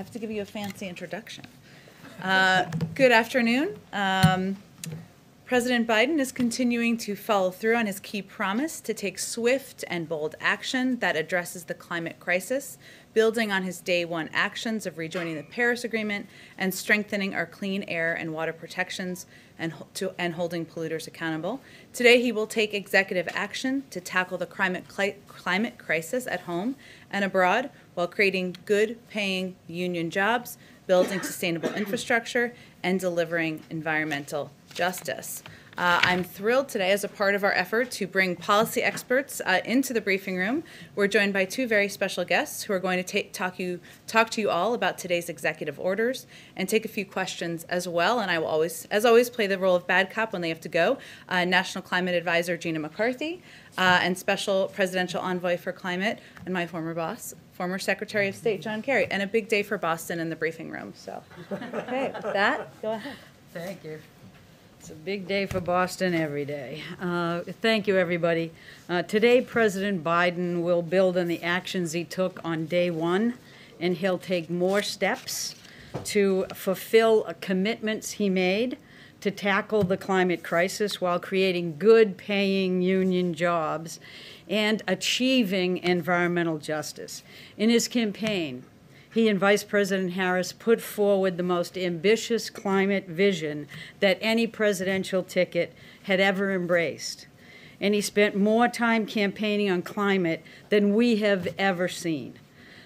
have to give you a fancy introduction. Uh, Good afternoon. Um, President Biden is continuing to follow through on his key promise to take swift and bold action that addresses the climate crisis, building on his day one actions of rejoining the Paris Agreement and strengthening our clean air and water protections and, to, and holding polluters accountable. Today, he will take executive action to tackle the climate, cli- climate crisis at home and abroad while creating good paying union jobs, building sustainable infrastructure, and delivering environmental justice. Uh, I'm thrilled today, as a part of our effort to bring policy experts uh, into the briefing room. We're joined by two very special guests who are going to ta- talk you talk to you all about today's executive orders and take a few questions as well. And I will always, as always, play the role of bad cop when they have to go. Uh, National Climate Advisor Gina McCarthy uh, and Special Presidential Envoy for Climate and my former boss, former Secretary of State John Kerry. And a big day for Boston in the briefing room. So, okay, with that, go ahead. Thank you. It's a big day for Boston every day. Uh, Thank you, everybody. Uh, Today, President Biden will build on the actions he took on day one, and he'll take more steps to fulfill commitments he made to tackle the climate crisis while creating good-paying union jobs and achieving environmental justice. In his campaign, he and Vice President Harris put forward the most ambitious climate vision that any presidential ticket had ever embraced. And he spent more time campaigning on climate than we have ever seen.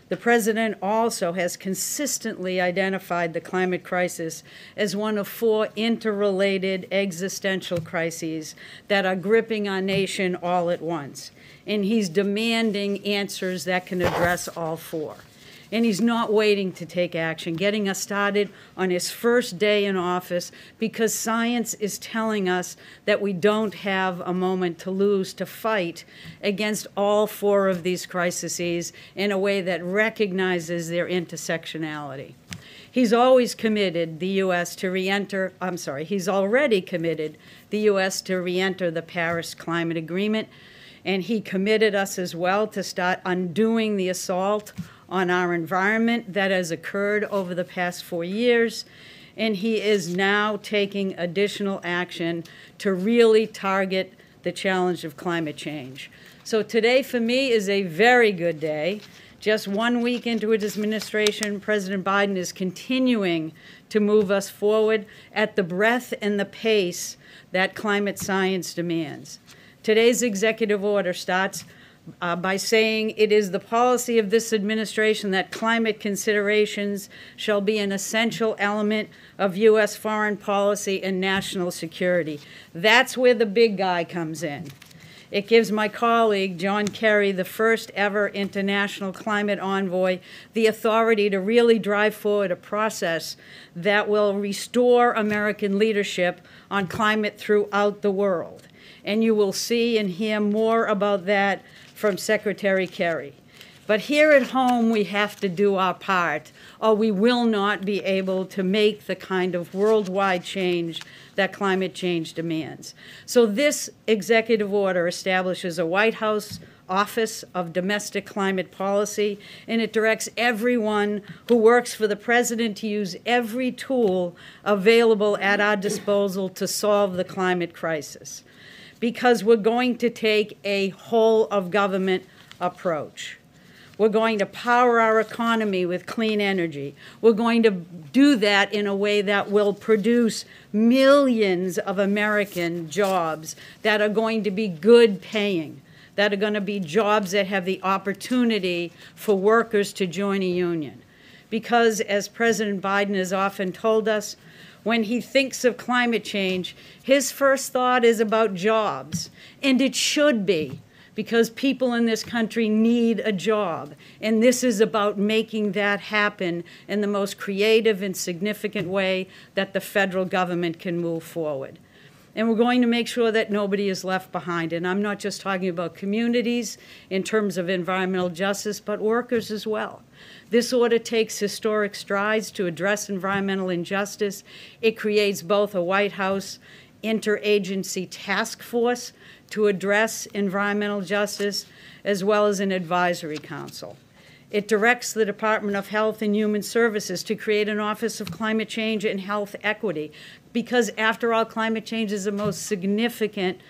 The president also has consistently identified the climate crisis as one of four interrelated existential crises that are gripping our nation all at once. And he's demanding answers that can address all four and he's not waiting to take action, getting us started on his first day in office because science is telling us that we don't have a moment to lose to fight against all four of these crises in a way that recognizes their intersectionality. He's always committed the U.S. to reenter, I'm sorry, he's already committed the U.S. to reenter the Paris Climate Agreement, and he committed us as well to start undoing the assault on our environment that has occurred over the past four years. And he is now taking additional action to really target the challenge of climate change. So today, for me, is a very good day. Just one week into his administration, President Biden is continuing to move us forward at the breadth and the pace that climate science demands. Today's executive order starts uh, by saying it is the policy of this administration that climate considerations shall be an essential element of U.S. foreign policy and national security. That's where the big guy comes in. It gives my colleague, John Kerry, the first ever international climate envoy, the authority to really drive forward a process that will restore American leadership on climate throughout the world. And you will see and hear more about that from Secretary Kerry. But here at home, we have to do our part, or we will not be able to make the kind of worldwide change that climate change demands. So, this executive order establishes a White House Office of Domestic Climate Policy, and it directs everyone who works for the president to use every tool available at our disposal to solve the climate crisis. Because we're going to take a whole of government approach. We're going to power our economy with clean energy. We're going to do that in a way that will produce millions of American jobs that are going to be good paying, that are going to be jobs that have the opportunity for workers to join a union. Because, as President Biden has often told us, when he thinks of climate change, his first thought is about jobs, and it should be because people in this country need a job. And this is about making that happen in the most creative and significant way that the federal government can move forward. And we're going to make sure that nobody is left behind. And I'm not just talking about communities in terms of environmental justice, but workers as well. This order takes historic strides to address environmental injustice. It creates both a White House interagency task force to address environmental justice, as well as an advisory council. It directs the Department of Health and Human Services to create an Office of Climate Change and Health Equity, because after all, climate change is the most significant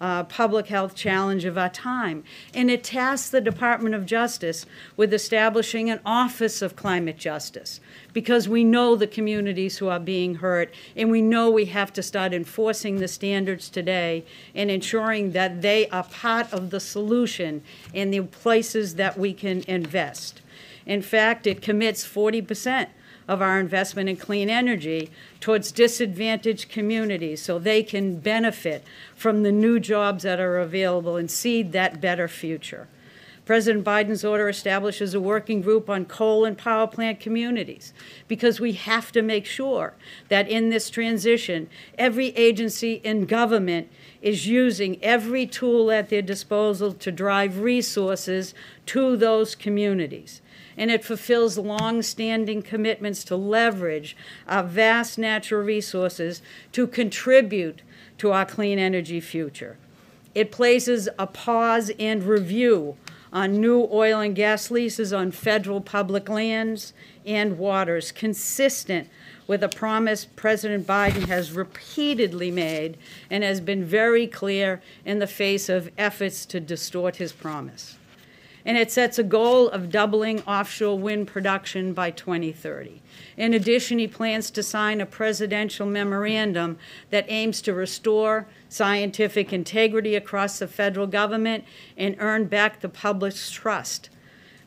uh, public health challenge of our time. And it tasks the Department of Justice with establishing an Office of Climate Justice because we know the communities who are being hurt and we know we have to start enforcing the standards today and ensuring that they are part of the solution in the places that we can invest. In fact, it commits 40 percent of our investment in clean energy towards disadvantaged communities so they can benefit from the new jobs that are available and seed that better future. President Biden's order establishes a working group on coal and power plant communities because we have to make sure that in this transition, every agency in government is using every tool at their disposal to drive resources to those communities and it fulfills long-standing commitments to leverage our vast natural resources to contribute to our clean energy future. It places a pause and review on new oil and gas leases on federal public lands and waters, consistent with a promise President Biden has repeatedly made and has been very clear in the face of efforts to distort his promise and it sets a goal of doubling offshore wind production by 2030. In addition, he plans to sign a presidential memorandum that aims to restore scientific integrity across the federal government and earn back the public's trust,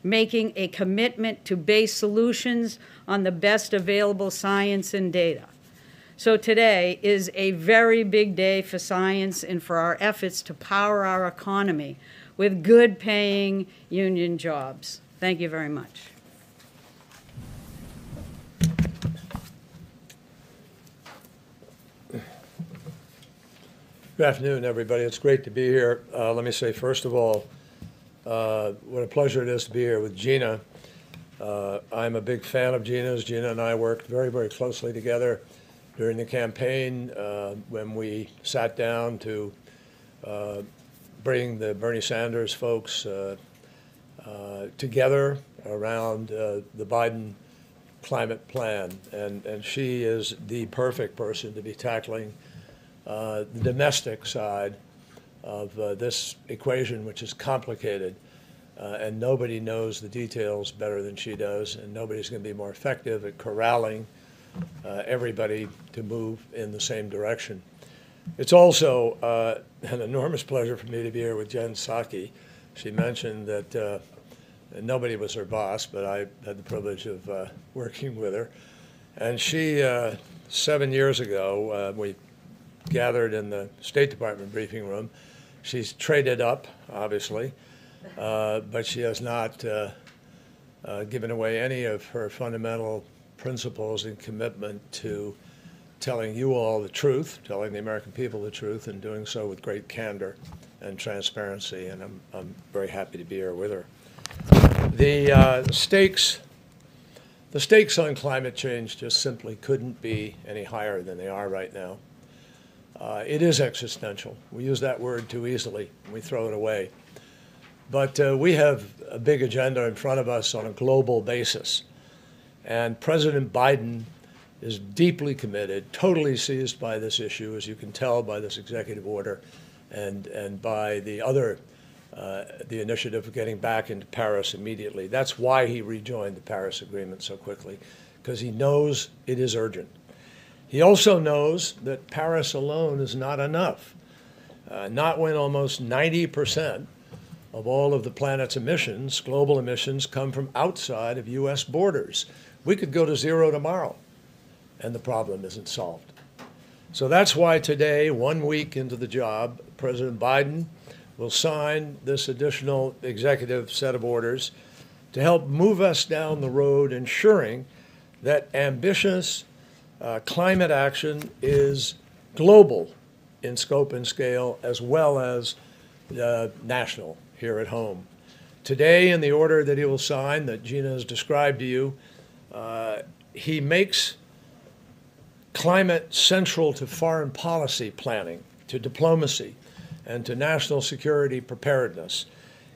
making a commitment to base solutions on the best available science and data. So today is a very big day for science and for our efforts to power our economy with good paying union jobs. Thank you very much. Good afternoon, everybody. It's great to be here. Uh, let me say, first of all, uh, what a pleasure it is to be here with Gina. Uh, I'm a big fan of Gina's. Gina and I worked very, very closely together during the campaign uh, when we sat down to uh, bring the Bernie Sanders folks uh, uh, together around uh, the Biden climate plan. And, and she is the perfect person to be tackling uh, the domestic side of uh, this equation, which is complicated. Uh, and nobody knows the details better than she does, and nobody's going to be more effective at corralling everybody to move in the same direction. It's also uh, an enormous pleasure for me to be here with Jen Psaki. She mentioned that uh, nobody was her boss, but I had the privilege of uh, working with her. And she, uh, seven years ago, uh, we gathered in the State Department briefing room. She's traded up, obviously, uh, but she has not given away any of her fundamental principles and commitment to telling you all the truth, telling the American people the truth, and doing so with great candor and transparency. And I'm, I'm very happy to be here with her. The uh, stakes, the stakes on climate change just simply couldn't be any higher than they are right now. Uh, it is existential. We use that word too easily. We throw it away. But uh, we have a big agenda in front of us on a global basis. And President Biden is deeply committed, totally seized by this issue, as you can tell by this executive order and, and by the other, uh, the initiative of getting back into Paris immediately. That's why he rejoined the Paris Agreement so quickly, because he knows it is urgent. He also knows that Paris alone is not enough, uh, not when almost 90% of all of the planet's emissions, global emissions, come from outside of U.S. borders. We could go to zero tomorrow and the problem isn't solved. So that's why today, one week into the job, President Biden will sign this additional executive set of orders to help move us down the road, ensuring that ambitious uh, climate action is global in scope and scale as well as uh, national here at home. Today, in the order that he will sign, that Gina has described to you, uh, he makes climate central to foreign policy planning, to diplomacy, and to national security preparedness.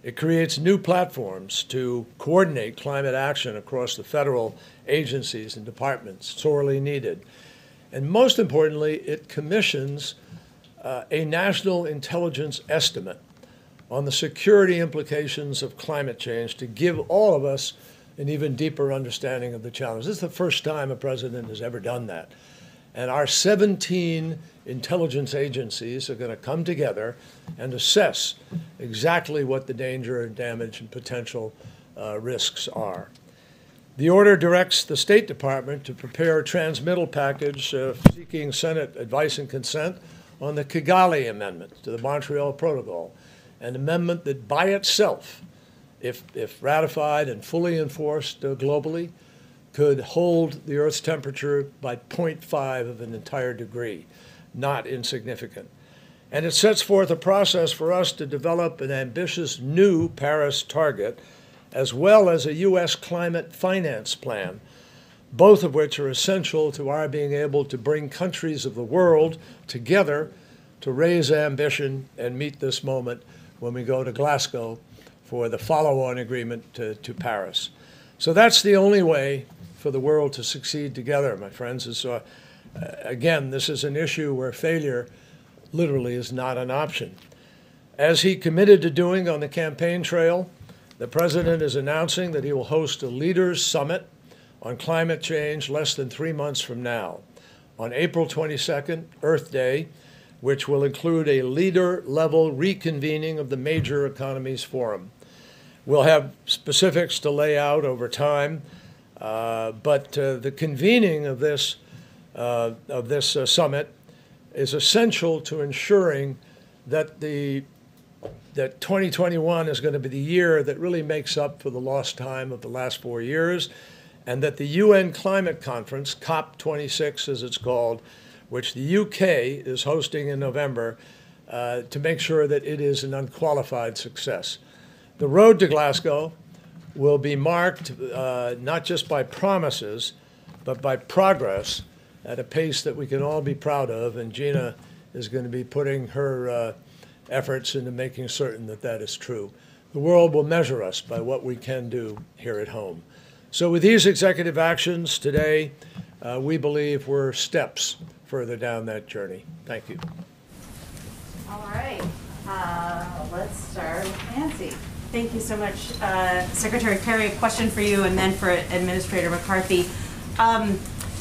It creates new platforms to coordinate climate action across the federal agencies and departments, sorely needed. And most importantly, it commissions uh, a national intelligence estimate on the security implications of climate change to give all of us an even deeper understanding of the challenge. This is the first time a president has ever done that. And our 17 intelligence agencies are going to come together and assess exactly what the danger and damage and potential uh, risks are. The order directs the State Department to prepare a transmittal package uh, seeking Senate advice and consent on the Kigali Amendment to the Montreal Protocol, an amendment that by itself, if, if ratified and fully enforced uh, globally, could hold the Earth's temperature by 0.5 of an entire degree, not insignificant. And it sets forth a process for us to develop an ambitious new Paris target, as well as a U.S. climate finance plan, both of which are essential to our being able to bring countries of the world together to raise ambition and meet this moment when we go to Glasgow for the follow on agreement to, to Paris. So that's the only way for the world to succeed together, my friends. Is, uh, again, this is an issue where failure literally is not an option. As he committed to doing on the campaign trail, the president is announcing that he will host a leaders summit on climate change less than three months from now, on April 22nd, Earth Day, which will include a leader level reconvening of the major economies forum. We'll have specifics to lay out over time, but uh, the convening of this, uh, of this uh, summit is essential to ensuring that the that 2021 is going to be the year that really makes up for the lost time of the last four years, and that the UN Climate Conference, COP26 as it's called, which the UK is hosting in November, uh, to make sure that it is an unqualified success. The road to Glasgow will be marked uh, not just by promises, but by progress at a pace that we can all be proud of, and Gina is going to be putting her uh, efforts into making certain that that is true. The world will measure us by what we can do here at home. So, with these executive actions today, uh, we believe we're steps further down that journey. Thank you. All right, uh, let's start with Nancy. Thank you so much. Uh, Secretary Kerry, a question for you and then for Administrator McCarthy. Um,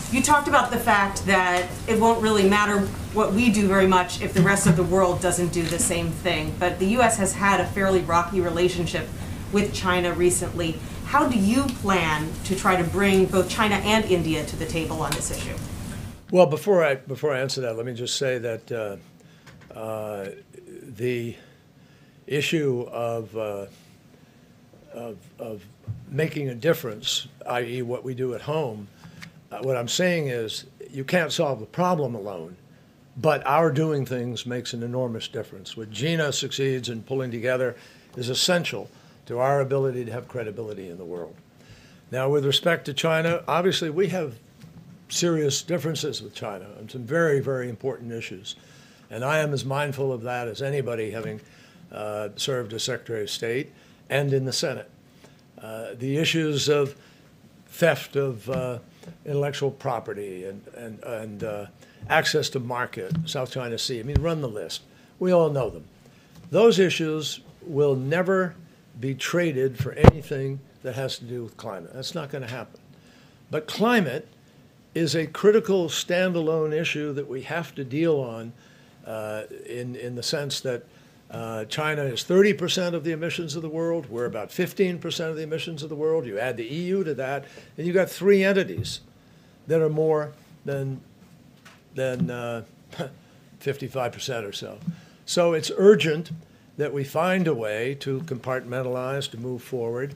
You talked about the fact that it won't really matter what we do very much if the rest of the world doesn't do the same thing. But the U.S. has had a fairly rocky relationship with China recently. How do you plan to try to bring both China and India to the table on this issue? Well, before I before I answer that, let me just say that uh, uh, the issue of, uh, of of making a difference, i.e., what we do at home, uh, what I'm saying is you can't solve the problem alone, but our doing things makes an enormous difference. What Gina succeeds in pulling together is essential to our ability to have credibility in the world. Now, with respect to China, obviously we have serious differences with China on some very, very important issues. And I am as mindful of that as anybody having uh, served as Secretary of State and in the Senate. Uh, the issues of theft of uh, intellectual property and, and, and uh, access to market, South China Sea, I mean, run the list. We all know them. Those issues will never be traded for anything that has to do with climate. That's not going to happen. But climate is a critical standalone issue that we have to deal on uh, in, in the sense that uh, China is 30% of the emissions of the world. We're about 15% of the emissions of the world. You add the EU to that, and you've got three entities that are more than, than uh, 55% or so. So it's urgent that we find a way to compartmentalize, to move forward,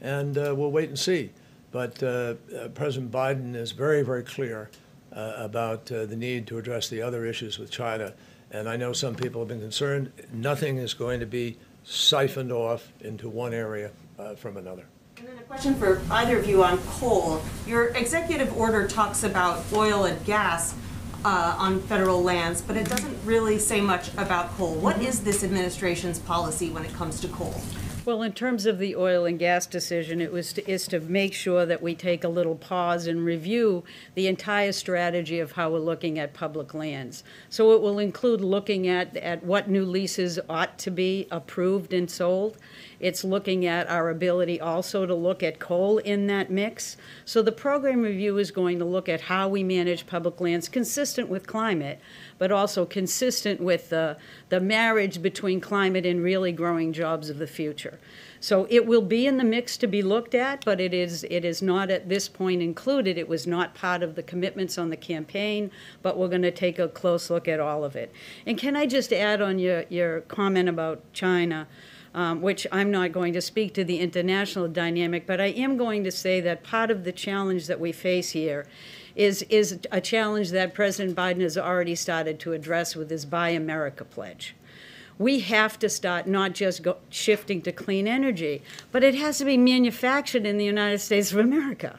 and uh, we'll wait and see. But uh, uh, President Biden is very, very clear about the need to address the other issues with China. And I know some people have been concerned. Nothing is going to be siphoned off into one area uh, from another. And then a question for either of you on coal. Your executive order talks about oil and gas uh, on federal lands, but it doesn't really say much about coal. What is this administration's policy when it comes to coal? Well, in terms of the oil and gas decision, it was, to- is to make sure that we take a little pause and review the entire strategy of how we're looking at public lands. So it will include looking at, at what new leases ought to be approved and sold. It's looking at our ability also to look at coal in that mix. So the program review is going to look at how we manage public lands consistent with climate, but also consistent with the, the marriage between climate and really growing jobs of the future. So it will be in the mix to be looked at, but it is, it is not at this point included. It was not part of the commitments on the campaign, but we're going to take a close look at all of it. And can I just add on your, your comment about China? Um, which I'm not going to speak to the international dynamic, but I am going to say that part of the challenge that we face here is, is a challenge that President Biden has already started to address with his Buy America pledge. We have to start not just go, shifting to clean energy, but it has to be manufactured in the United States of America,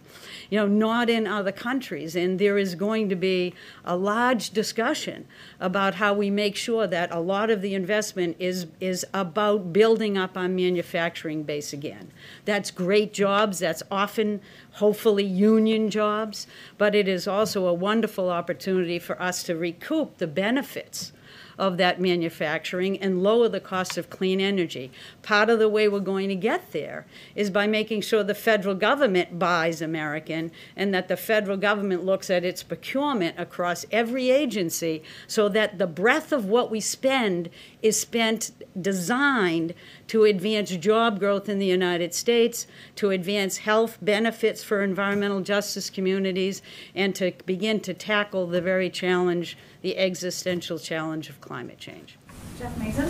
you know, not in other countries. And there is going to be a large discussion about how we make sure that a lot of the investment is, is about building up our manufacturing base again. That's great jobs, that's often, hopefully, union jobs, but it is also a wonderful opportunity for us to recoup the benefits of that manufacturing and lower the cost of clean energy. Part of the way we're going to get there is by making sure the federal government buys American and that the federal government looks at its procurement across every agency so that the breadth of what we spend is spent designed to advance job growth in the United States, to advance health benefits for environmental justice communities, and to begin to tackle the very challenge, the existential challenge of climate change. Jeff Mason?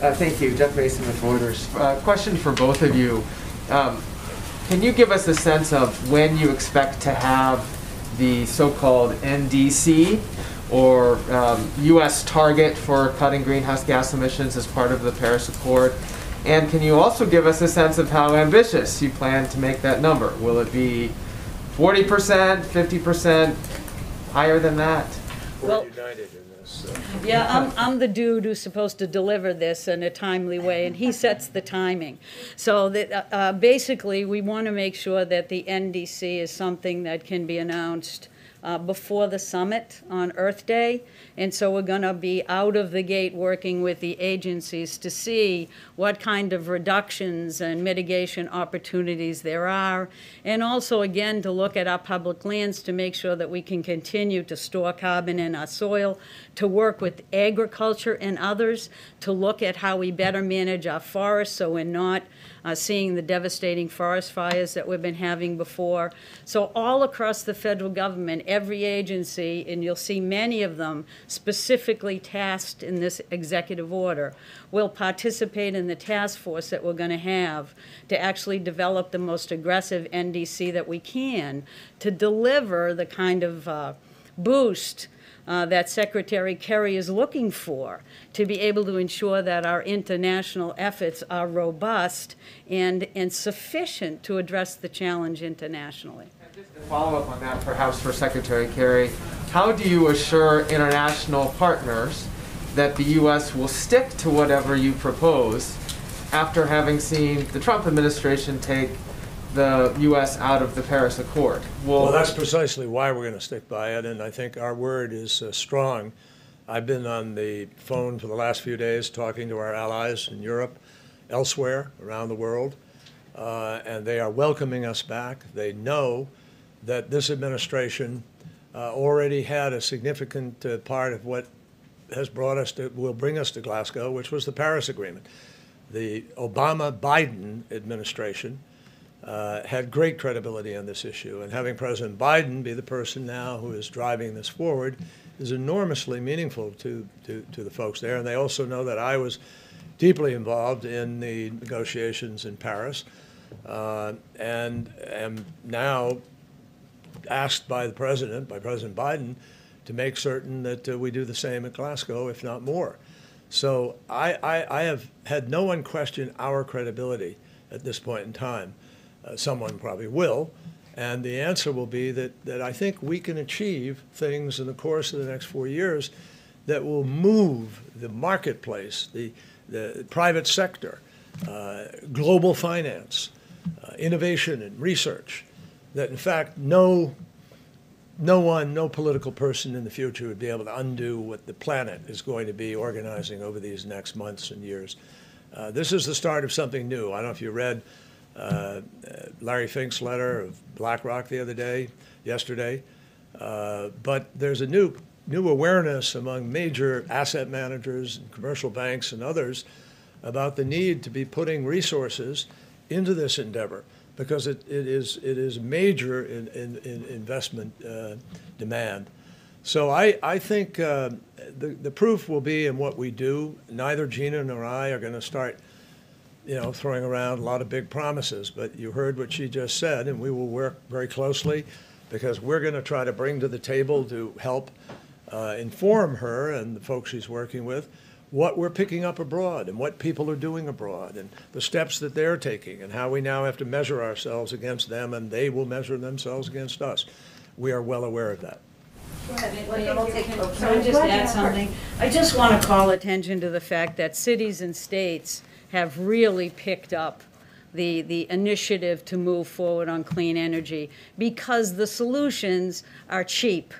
Uh, Thank you. Jeff Mason with Reuters. Uh, Question for both of you. Um, Can you give us a sense of when you expect to have the so-called NDC or um, US target for cutting greenhouse gas emissions as part of the Paris Accord? And can you also give us a sense of how ambitious you plan to make that number? Will it be 40%, 50%, higher than that? Well- We're united in this. uh, Yeah, I'm, I'm the dude who's supposed to deliver this in a timely way, and he sets the timing. So that, uh, uh, basically, we want to make sure that the NDC is something that can be announced uh, before the summit on Earth Day. And so we're going to be out of the gate working with the agencies to see what kind of reductions and mitigation opportunities there are. And also, again, to look at our public lands to make sure that we can continue to store carbon in our soil, to work with agriculture and others, to look at how we better manage our forests so we're not uh, seeing the devastating forest fires that we've been having before. So all across the federal government, every agency, and you'll see many of them specifically tasked in this executive order, will participate in the task force that we're going to have to actually develop the most aggressive NDC that we can to deliver the kind of uh, boost uh, that Secretary Kerry is looking for to be able to ensure that our international efforts are robust and, and sufficient to address the challenge internationally. Just to follow up on that, perhaps for Secretary Kerry, how do you assure international partners that the U.S. will stick to whatever you propose after having seen the Trump administration take the U.S. out of the Paris Accord? Will- Well, that's precisely why we're going to stick by it, and I think our word is uh, strong. I've been on the phone for the last few days talking to our allies in Europe, elsewhere around the world, uh, and they are welcoming us back. They know that this administration uh, already had a significant uh, part of what has brought us to, will bring us to Glasgow, which was the Paris Agreement. The Obama-Biden administration uh, had great credibility on this issue. And having President Biden be the person now who is driving this forward is enormously meaningful to, to, to the folks there. And they also know that I was deeply involved in the negotiations in Paris uh, and am now asked by the president, by President Biden, to make certain that uh, we do the same at Glasgow, if not more. So I, I, I have had no one question our credibility at this point in time. Uh, someone probably will. And the answer will be that, that I think we can achieve things in the course of the next four years that will move the marketplace, the, the private sector, uh, global finance, uh, innovation and research, that in fact, no, no one, no political person in the future would be able to undo what the planet is going to be organizing over these next months and years. Uh, this is the start of something new. I don't know if you read uh, Larry Fink's letter of BlackRock the other day, yesterday, uh, but there's a new new awareness among major asset managers and commercial banks and others about the need to be putting resources into this endeavor because it, it is it is major in, in, in investment uh, demand. So I, I think uh, the, the proof will be in what we do. Neither Gina nor I are going to start, you know, throwing around a lot of big promises. But you heard what she just said, and we will work very closely because we're going to try to bring to the table to help uh, inform her and the folks she's working with what we're picking up abroad and what people are doing abroad and the steps that they're taking and how we now have to measure ourselves against them and they will measure themselves against us. We are well aware of that. Can I just add something? I just want to call attention to the fact that cities and states have really picked up the, the initiative to move forward on clean energy because the solutions are cheap.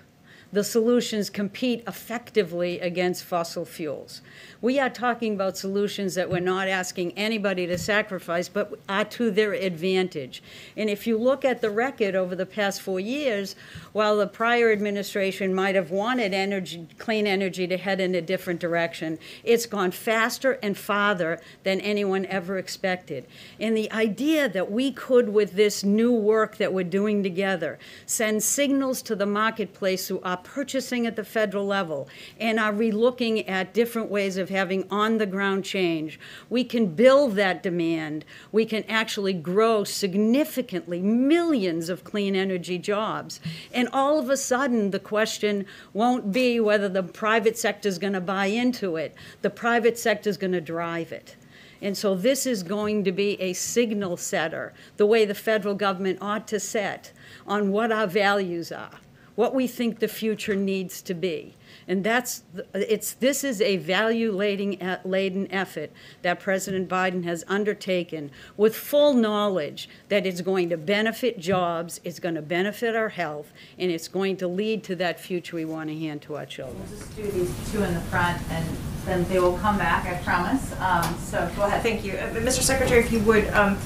The solutions compete effectively against fossil fuels. We are talking about solutions that we're not asking anybody to sacrifice, but are to their advantage. And if you look at the record over the past four years, while the prior administration might have wanted energy, clean energy to head in a different direction, it's gone faster and farther than anyone ever expected. And the idea that we could, with this new work that we're doing together, send signals to the marketplace through our purchasing at the federal level and are relooking at different ways of having on the ground change, we can build that demand. We can actually grow significantly millions of clean energy jobs. And all of a sudden, the question won't be whether the private sector is going to buy into it, the private sector is going to drive it. And so this is going to be a signal setter, the way the federal government ought to set on what our values are what we think the future needs to be. And that's, it's, this is a value-laden laden effort that President Biden has undertaken with full knowledge that it's going to benefit jobs, it's going to benefit our health, and it's going to lead to that future we want to hand to our children. We'll just do these two in the front, and then they will come back, I promise. Um, So go ahead. Thank you. Uh, Mr. Secretary, if you would, um,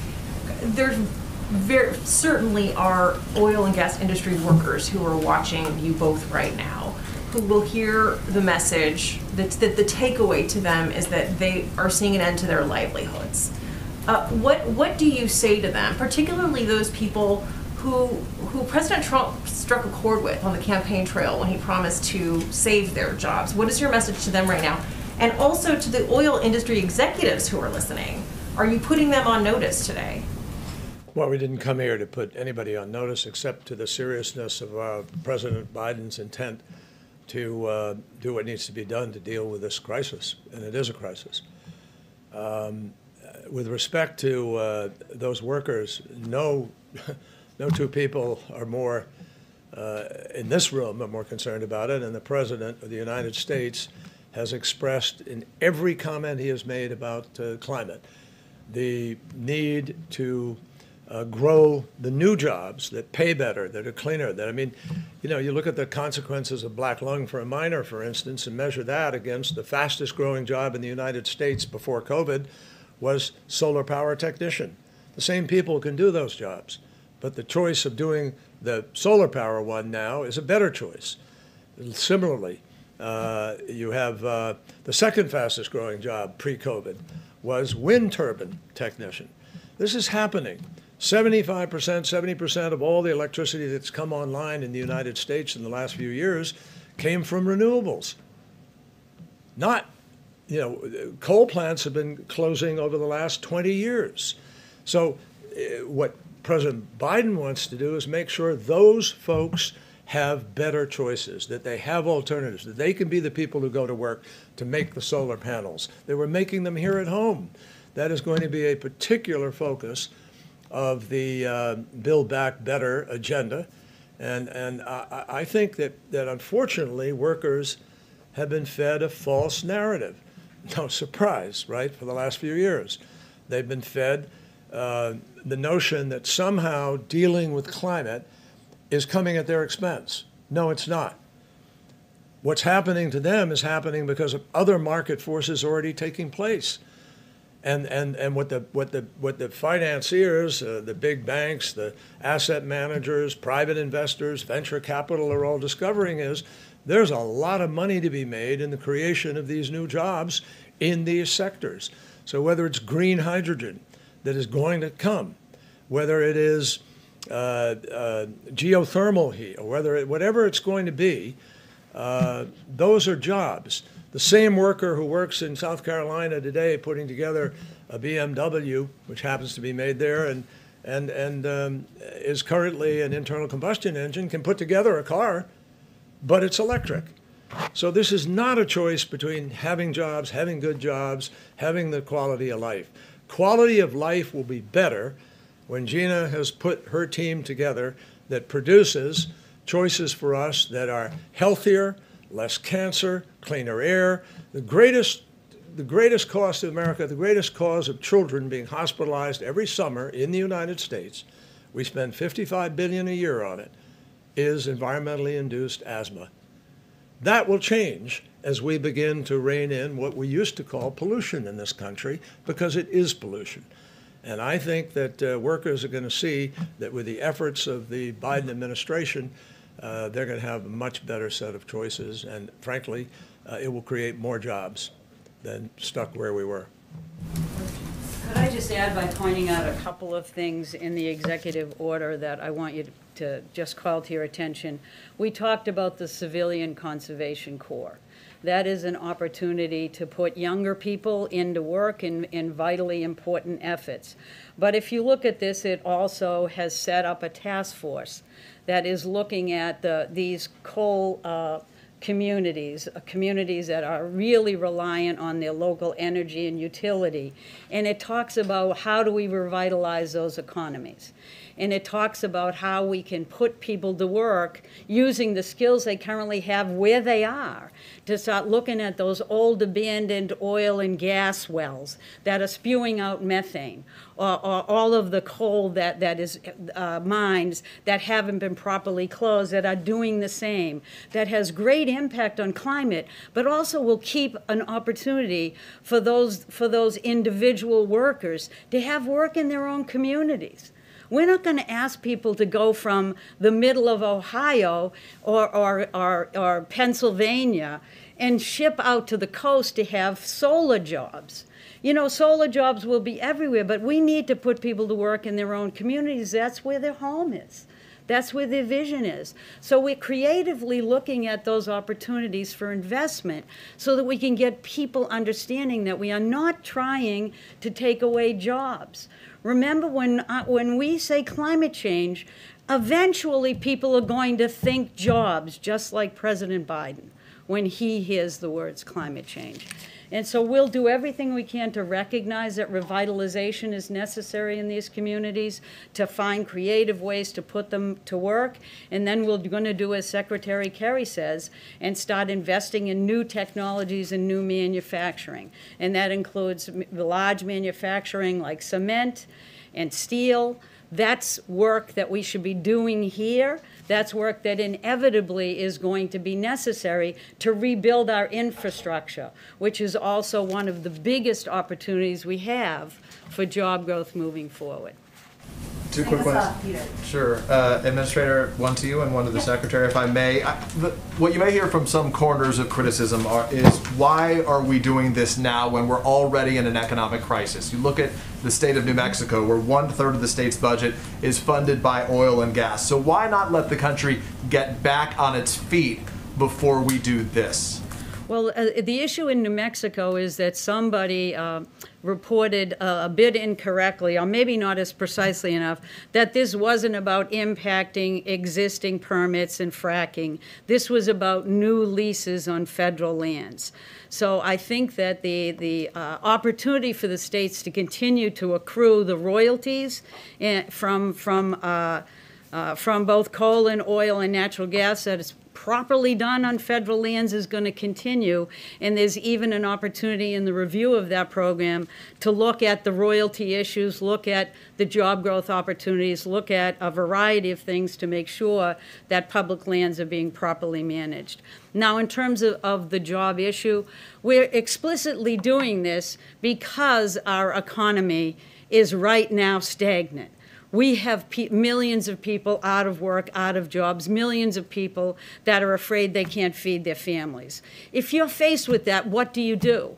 there's very, certainly are oil and gas industry workers who are watching you both right now, who will hear the message that, that the takeaway to them is that they are seeing an end to their livelihoods. Uh, what, what do you say to them, particularly those people who, who President Trump struck a chord with on the campaign trail when he promised to save their jobs? What is your message to them right now? And also to the oil industry executives who are listening. Are you putting them on notice today? Well, we didn't come here to put anybody on notice except to the seriousness of uh, President Biden's intent to uh, do what needs to be done to deal with this crisis, and it is a crisis. Um, with respect to uh, those workers, no, no two people are more uh, in this room are more concerned about it, and the President of the United States has expressed in every comment he has made about uh, climate the need to uh, grow the new jobs that pay better, that are cleaner. That I mean, you know, you look at the consequences of black lung for a miner, for instance, and measure that against the fastest growing job in the United States before COVID was solar power technician. The same people can do those jobs, but the choice of doing the solar power one now is a better choice. Similarly, uh, you have uh, the second fastest growing job pre-COVID was wind turbine technician. This is happening. 75%, 70% of all the electricity that's come online in the United States in the last few years came from renewables. Not, you know, coal plants have been closing over the last 20 years. So, uh, what President Biden wants to do is make sure those folks have better choices, that they have alternatives, that they can be the people who go to work to make the solar panels. They were making them here at home. That is going to be a particular focus of the uh, Build Back Better agenda. And, and I, I think that, that unfortunately workers have been fed a false narrative. No surprise, right, for the last few years. they've been fed uh, the notion that somehow dealing with climate is coming at their expense. No, it's not. What's happening to them is happening because of other market forces already taking place. And, and, and what the what the what the financiers, uh, the big banks, the asset managers, private investors, venture capital are all discovering is there's a lot of money to be made in the creation of these new jobs in these sectors. So whether it's green hydrogen that is going to come, whether it is uh, uh, geothermal heat, or whether it, whatever it's going to be, uh, those are jobs. The same worker who works in South Carolina today putting together a BMW, which happens to be made there, and and and um, is currently an internal combustion engine, can put together a car, but it's electric. So this is not a choice between having jobs, having good jobs, having the quality of life. Quality of life will be better when Gina has put her team together that produces choices for us that are healthier, less cancer, cleaner air. The greatest, the greatest cost to America, the greatest cause of children being hospitalized every summer in the United States, we spend 55 billion a year on it, is environmentally induced asthma. That will change as we begin to rein in what we used to call pollution in this country, because it is pollution. And I think that uh, workers are going to see that with the efforts of the Biden administration, uh, they're going to have a much better set of choices. And frankly, uh, it will create more jobs than stuck where we were. Could I just add by pointing out a couple of things in the executive order that I want you to just call to your attention? We talked about the Civilian Conservation Corps. That is an opportunity to put younger people into work in, in vitally important efforts. But if you look at this, it also has set up a task force that is looking at the, these coal uh, communities, uh, communities that are really reliant on their local energy and utility. And it talks about how do we revitalize those economies. And it talks about how we can put people to work using the skills they currently have where they are to start looking at those old abandoned oil and gas wells that are spewing out methane or, or all of the coal that, that is uh, mines that haven't been properly closed that are doing the same that has great impact on climate but also will keep an opportunity for those for those individual workers to have work in their own communities we're not going to ask people to go from the middle of Ohio or, or, or, or Pennsylvania and ship out to the coast to have solar jobs. You know, solar jobs will be everywhere, but we need to put people to work in their own communities. That's where their home is. That's where their vision is. So we're creatively looking at those opportunities for investment so that we can get people understanding that we are not trying to take away jobs. Remember, when, uh, when we say climate change, eventually people are going to think jobs, just like President Biden, when he hears the words climate change. And so we'll do everything we can to recognize that revitalization is necessary in these communities, to find creative ways to put them to work. And then we're going to do as Secretary Kerry says, and start investing in new technologies and new manufacturing. And that includes large manufacturing like cement and steel. That's work that we should be doing here that's work that inevitably is going to be necessary to rebuild our infrastructure, which is also one of the biggest opportunities we have for job growth moving forward. Two quick ones. off, Sure. Uh, Administrator, one to you and one to the Secretary, if I may. I, the, what you may hear from some corners of criticism are, is why are we doing this now when we're already in an economic crisis? You look at the state of New Mexico, where one third of the state's budget is funded by oil and gas. So why not let the country get back on its feet before we do this? Well, uh, the issue in New Mexico is that somebody uh, reported uh, a bit incorrectly, or maybe not as precisely enough, that this wasn't about impacting existing permits and fracking. This was about new leases on federal lands. So I think that the, the uh, opportunity for the states to continue to accrue the royalties eh, from, from, uh, uh, from both coal and oil and natural gas that is properly done on federal lands is going to continue. And there's even an opportunity in the review of that program to look at the royalty issues, look at the job growth opportunities, look at a variety of things to make sure that public lands are being properly managed. Now, in terms of, of the job issue, we're explicitly doing this because our economy is right now stagnant. We have pe- millions of people out of work, out of jobs, millions of people that are afraid they can't feed their families. If you're faced with that, what do you do?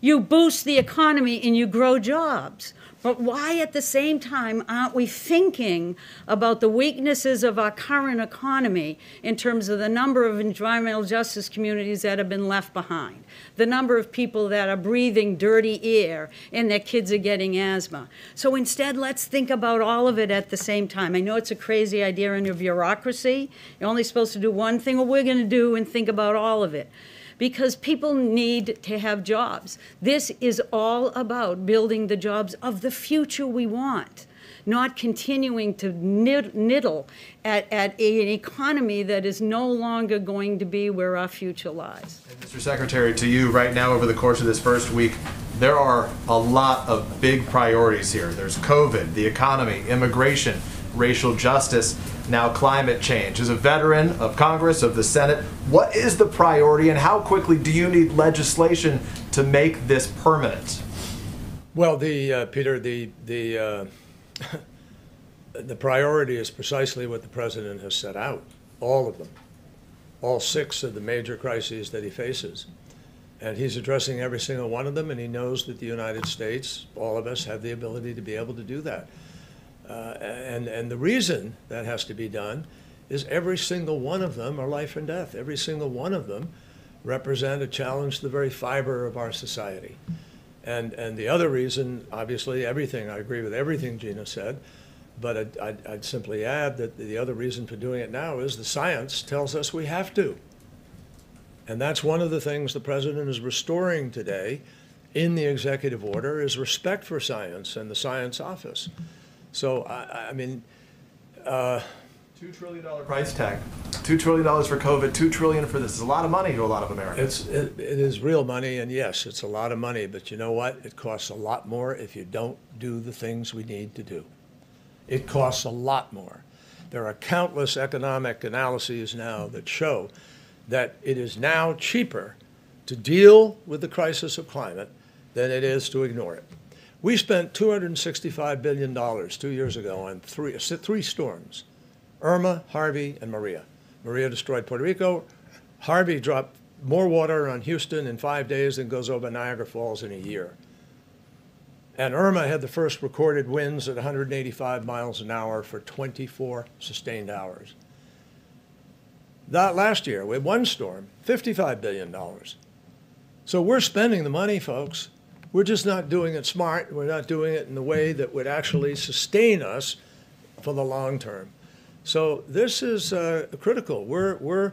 You boost the economy and you grow jobs. But why at the same time aren't we thinking about the weaknesses of our current economy in terms of the number of environmental justice communities that have been left behind, the number of people that are breathing dirty air and their kids are getting asthma? So instead, let's think about all of it at the same time. I know it's a crazy idea in your bureaucracy. You're only supposed to do one thing, what we're going to do and think about all of it because people need to have jobs. This is all about building the jobs of the future we want, not continuing to nid- niddle at, at an economy that is no longer going to be where our future lies. Mr. Secretary, to you, right now, over the course of this first week, there are a lot of big priorities here. There's COVID, the economy, immigration, racial justice, now climate change. As a veteran of Congress, of the Senate, what is the priority and how quickly do you need legislation to make this permanent? Well, the, uh, Peter, the, the, uh, the priority is precisely what the president has set out, all of them, all six of the major crises that he faces. And he's addressing every single one of them, and he knows that the United States, all of us, have the ability to be able to do that. Uh, and, and the reason that has to be done is every single one of them are life and death. Every single one of them represent a challenge to the very fiber of our society. And, and the other reason, obviously, everything, I agree with everything Gina said, but I'd, I'd, I'd simply add that the other reason for doing it now is the science tells us we have to. And that's one of the things the president is restoring today in the executive order is respect for science and the science office. So, I, I mean, uh, Two trillion dollar price tag. Two trillion dollars for COVID. Two trillion for this. It's a lot of money to a lot of Americans. it's, it, it is real money, and yes, it's a lot of money, but you know what? It costs a lot more if you don't do the things we need to do. It costs a lot more. There are countless economic analyses now that show that it is now cheaper to deal with the crisis of climate than it is to ignore it. We spent $265 billion two years ago on three, three storms Irma, Harvey, and Maria. Maria destroyed Puerto Rico. Harvey dropped more water on Houston in five days than goes over Niagara Falls in a year. And Irma had the first recorded winds at 185 miles an hour for 24 sustained hours. That last year, with one storm, $55 billion. So we're spending the money, folks. We're just not doing it smart. We're not doing it in the way that would actually sustain us for the long term. So this is uh, critical. We're, we're,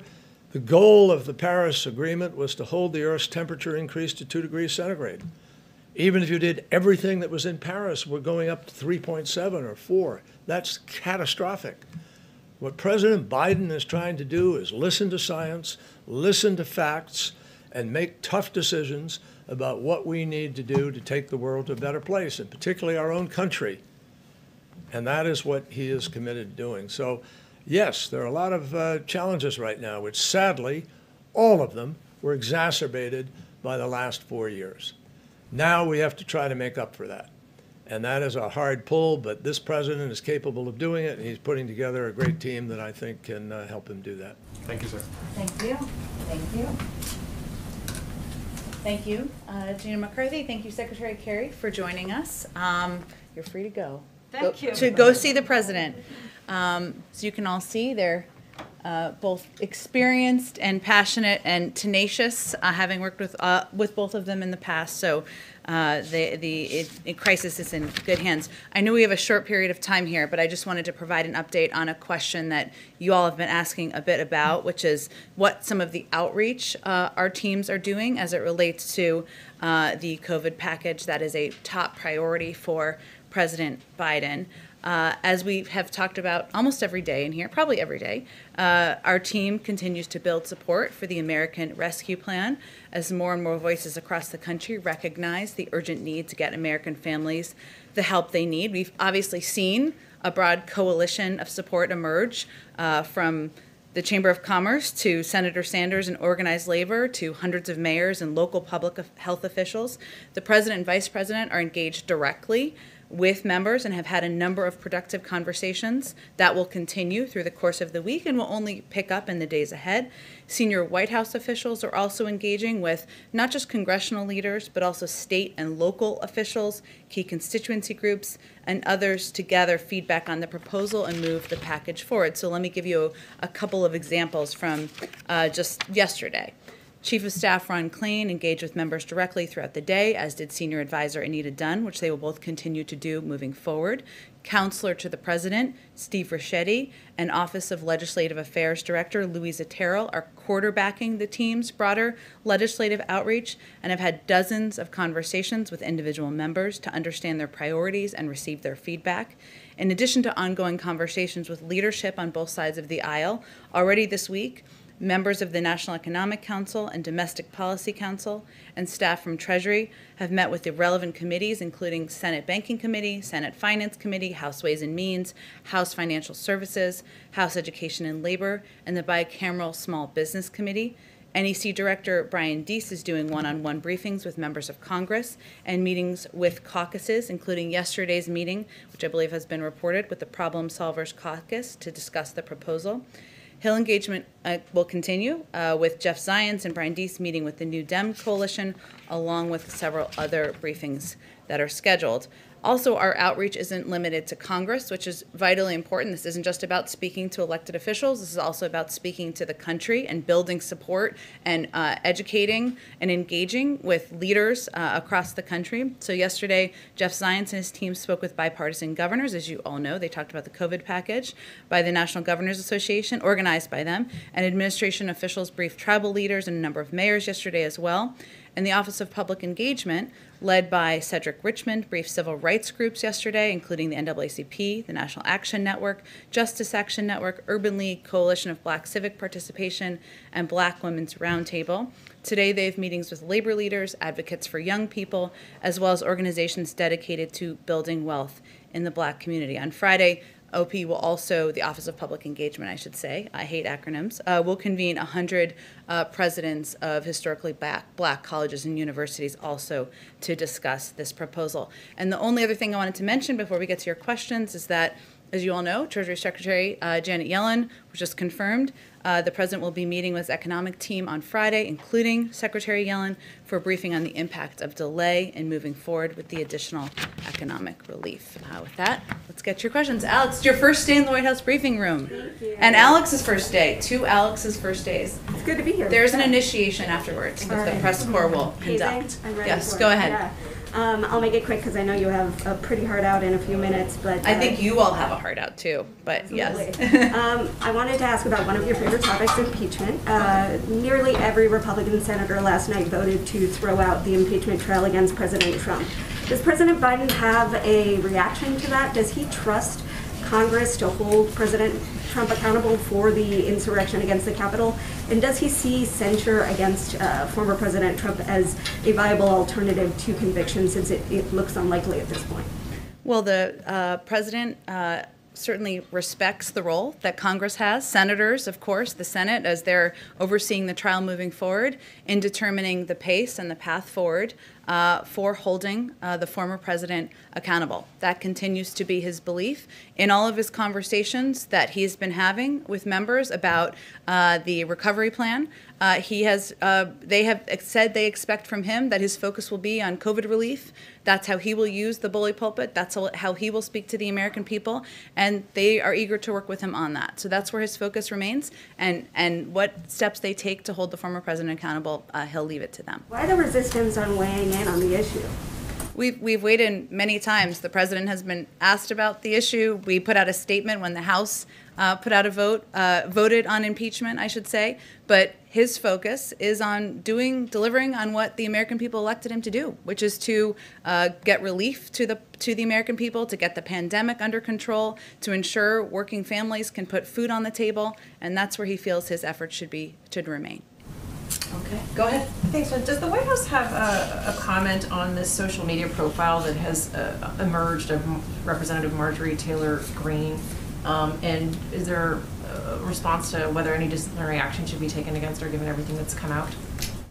the goal of the Paris Agreement was to hold the Earth's temperature increase to 2 degrees centigrade. Even if you did everything that was in Paris, we're going up to 3.7 or 4. That's catastrophic. What President Biden is trying to do is listen to science, listen to facts, and make tough decisions about what we need to do to take the world to a better place, and particularly our own country. And that is what he is committed to doing. So, yes, there are a lot of uh, challenges right now, which sadly, all of them were exacerbated by the last four years. Now we have to try to make up for that. And that is a hard pull, but this president is capable of doing it, and he's putting together a great team that I think can uh, help him do that. Thank you, sir. Thank you. Thank you. Thank you, uh, Gina McCarthy. Thank you, Secretary Kerry, for joining us. Um, You're free to go. Thank you. To go see the president. Um, So you can all see, they're uh, both experienced and passionate and tenacious, uh, having worked with, uh, with both of them in the past. So uh, the, the it- it crisis is in good hands. I know we have a short period of time here, but I just wanted to provide an update on a question that you all have been asking a bit about, which is what some of the outreach uh, our teams are doing as it relates to uh, the COVID package. That is a top priority for President Biden. Uh, as we have talked about almost every day in here, probably every day, uh, our team continues to build support for the American Rescue Plan as more and more voices across the country recognize the urgent need to get American families the help they need. We've obviously seen a broad coalition of support emerge uh, from the Chamber of Commerce to Senator Sanders and organized labor to hundreds of mayors and local public health officials. The president and vice president are engaged directly with members and have had a number of productive conversations that will continue through the course of the week and will only pick up in the days ahead. Senior White House officials are also engaging with not just congressional leaders, but also state and local officials, key constituency groups, and others to gather feedback on the proposal and move the package forward. So let me give you a, couple of examples from uh, just yesterday. Chief of Staff Ron Klain engaged with members directly throughout the day, as did Senior Advisor Anita Dunn, which they will both continue to do moving forward. Counselor to the President, Steve Ricchetti, and Office of Legislative Affairs Director, Louisa Terrell, are quarterbacking the team's broader legislative outreach and have had dozens of conversations with individual members to understand their priorities and receive their feedback. In addition to ongoing conversations with leadership on both sides of the aisle, already this week, Members of the National Economic Council and Domestic Policy Council and staff from Treasury have met with the relevant committees, including Senate Banking Committee, Senate Finance Committee, House Ways and Means, House Financial Services, House Education and Labor, and the bicameral Small Business Committee. NEC Director Brian Deese is doing one on one briefings with members of Congress and meetings with caucuses, including yesterday's meeting, which I believe has been reported, with the Problem Solvers Caucus to discuss the proposal. Hill engagement uh, will continue uh, with Jeff Zients and Brian Deese meeting with the New Dem Coalition, along with several other briefings that are scheduled. Also, our outreach isn't limited to Congress, which is vitally important. This isn't just about speaking to elected officials. This is also about speaking to the country and building support and uh, educating and engaging with leaders uh, across the country. So, yesterday, Jeff Zients and his team spoke with bipartisan governors. As you all know, they talked about the COVID package by the National Governors Association, organized by them, and administration officials briefed tribal leaders and a number of mayors yesterday as well and the Office of Public Engagement, led by Cedric Richmond, briefed civil rights groups yesterday, including the NAACP, the National Action Network, Justice Action Network, Urban League, Coalition of Black Civic Participation, and Black Women's Roundtable. Today, they have meetings with labor leaders, advocates for young people, as well as organizations dedicated to building wealth in the black community. On Friday, OP will also, the Office of Public Engagement, I should say, I hate acronyms, uh, will convene 100 uh, presidents of historically black, black colleges and universities also to discuss this proposal. And the only other thing I wanted to mention before we get to your questions is that, as you all know, Treasury Secretary uh, Janet Yellen was just confirmed uh, the president will be meeting with his economic team on Friday, including Secretary Yellen, for a briefing on the impact of delay in moving forward with the additional economic relief. Uh, with that, let's get your questions. Alex, it's your first day in the White House briefing room. And Alex's first day, two Alex's first days. It's good to be here. There's an initiation afterwards that the press corps will conduct. Yes, go ahead. Um, I'll make it quick because I know you have a pretty hard out in a few minutes, but. I uh, think you all have a hard out too, but yes. Um, I wanted to ask about one of your favorite topics, impeachment. Uh, nearly every Republican senator last night voted to throw out the impeachment trial against President Trump. Does President Biden have a reaction to that? Does he trust Congress to hold President Trump accountable for the insurrection against the Capitol? And does he see censure against uh, former President Trump as a viable alternative to conviction since it, it looks unlikely at this point? Well, the uh, president uh, certainly respects the role that Congress has. Senators, of course, the Senate, as they're overseeing the trial moving forward, in determining the pace and the path forward uh, for holding uh, the former president accountable. That continues to be his belief. In all of his conversations that he's been having with members about uh, the recovery plan, uh, he has, uh, they have said they expect from him that his focus will be on COVID relief. That's how he will use the bully pulpit. That's how- how he will speak to the American people, and they are eager to work with him on that. So that's where his focus remains, and and what steps they take to hold the former president accountable, uh, he'll leave it to them. Why the resistance on weighing in on the issue? We've, we've waited many times. The president has been asked about the issue. We put out a statement when the House uh, put out a vote, uh, voted on impeachment, I should say. But his focus is on doing, delivering on what the American people elected him to do, which is to uh, get relief to the to the American people, to get the pandemic under control, to ensure working families can put food on the table, and that's where he feels his efforts should be should remain. Okay, go ahead. Thanks, Does the White House have a, a comment on this social media profile that has uh, emerged of Representative Marjorie Taylor Greene? Um, and is there a response to whether any disciplinary action should be taken against her, given everything that's come out?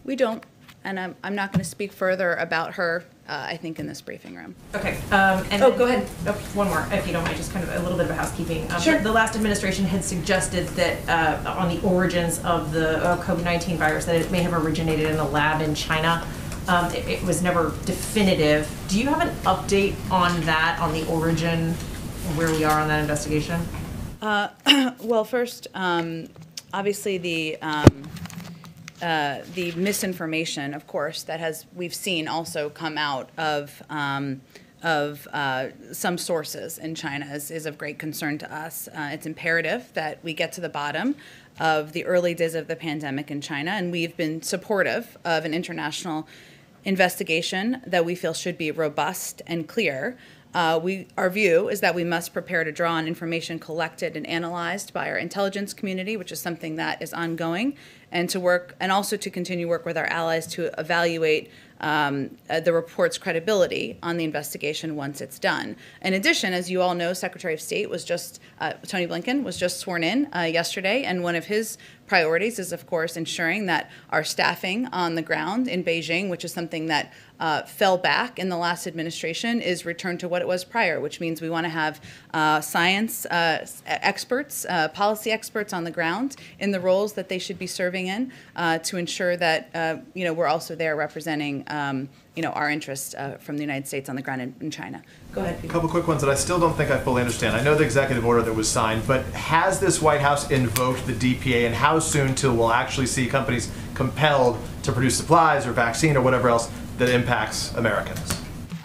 We don't, and I'm, I'm not going to speak further about her. Uh, I think in this briefing room. Okay. Um, and Oh, go ahead. oh, one more, if you don't mind, just kind of a little bit of a housekeeping. Um, Sure. The last administration had suggested that uh, on the origins of the uh, COVID-19 virus, that it may have originated in a lab in China. Um, it, it was never definitive. Do you have an update on that, on the origin, where we are on that investigation? Well, first, um, obviously the um, uh, the misinformation, of course, that has we've seen also come out of um, of uh, some sources in China is, is of great concern to us. Uh, it's imperative that we get to the bottom of the early days of the pandemic in China, and we've been supportive of an international investigation that we feel should be robust and clear. Uh, we, our view is that we must prepare to draw on information collected and analyzed by our intelligence community, which is something that is ongoing, and to work, and also to continue work with our allies to evaluate um, uh, the report's credibility on the investigation once it's done. In addition, as you all know, Secretary of State was just, uh, Tony Blinken was just sworn in uh, yesterday, and one of his priorities is, of course, ensuring that our staffing on the ground in Beijing, which is something that uh, fell back in the last administration, is returned to what it was prior, which means we want to have uh, science uh, experts, uh, policy experts on the ground in the roles that they should be serving in uh, to ensure that uh, you know we're also there representing um, you know our interests from the United States on the ground in, in China. Go ahead. A couple quick ones that I still don't think I fully understand. I know the executive order that was signed, but has this White House invoked the DPA, and how soon till we'll actually see companies compelled to produce supplies or vaccine or whatever else that impacts Americans?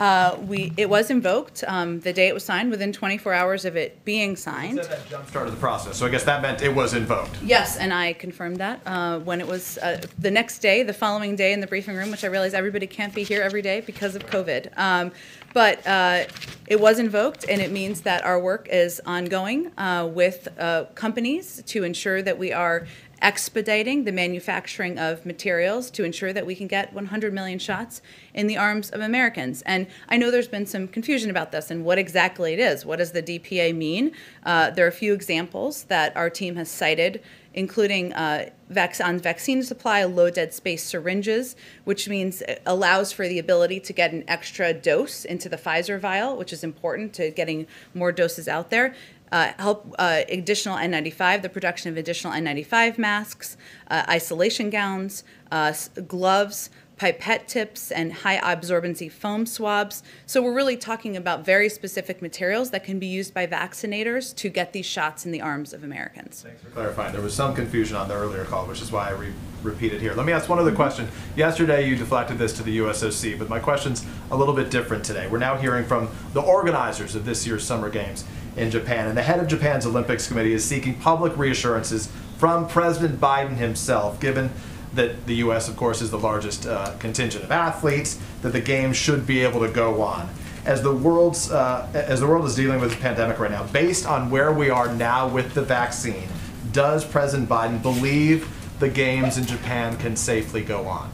Uh, we it was invoked um, the day it was signed. Within 24 hours of it being You signed. said that jump started the process, so I guess that meant it was invoked. Yes, and I confirmed that uh, when it was uh, the next day, the following day in the briefing room, which I realize everybody can't be here every day because of COVID. Um, but uh, it was invoked, and it means that our work is ongoing uh, with uh, companies to ensure that we are expediting the manufacturing of materials to ensure that we can get 100 million shots in the arms of Americans. And I know there's been some confusion about this and what exactly it is. What does the DPA mean? Uh, there are a few examples that our team has cited including uh, vac- on vaccine supply, low dead space syringes, which means it allows for the ability to get an extra dose into the Pfizer vial, which is important to getting more doses out there. Uh, help uh, additional N95, the production of additional N95 masks, uh, isolation gowns, uh, gloves, pipette tips, and high absorbency foam swabs. So we're really talking about very specific materials that can be used by vaccinators to get these shots in the arms of Americans. Thanks for clarifying. There was some confusion on the earlier call, which is why I re- repeated here. Let me ask one other question. Yesterday, you deflected this to the USOC, but my question's a little bit different today. We're now hearing from the organizers of this year's Summer Games in Japan, and the head of Japan's Olympics Committee is seeking public reassurances from President Biden himself, given that the U.S., of course, is the largest uh, contingent of athletes, that the games should be able to go on. As the world's uh, as the world is dealing with the pandemic right now, based on where we are now with the vaccine, does President Biden believe the games in Japan can safely go on?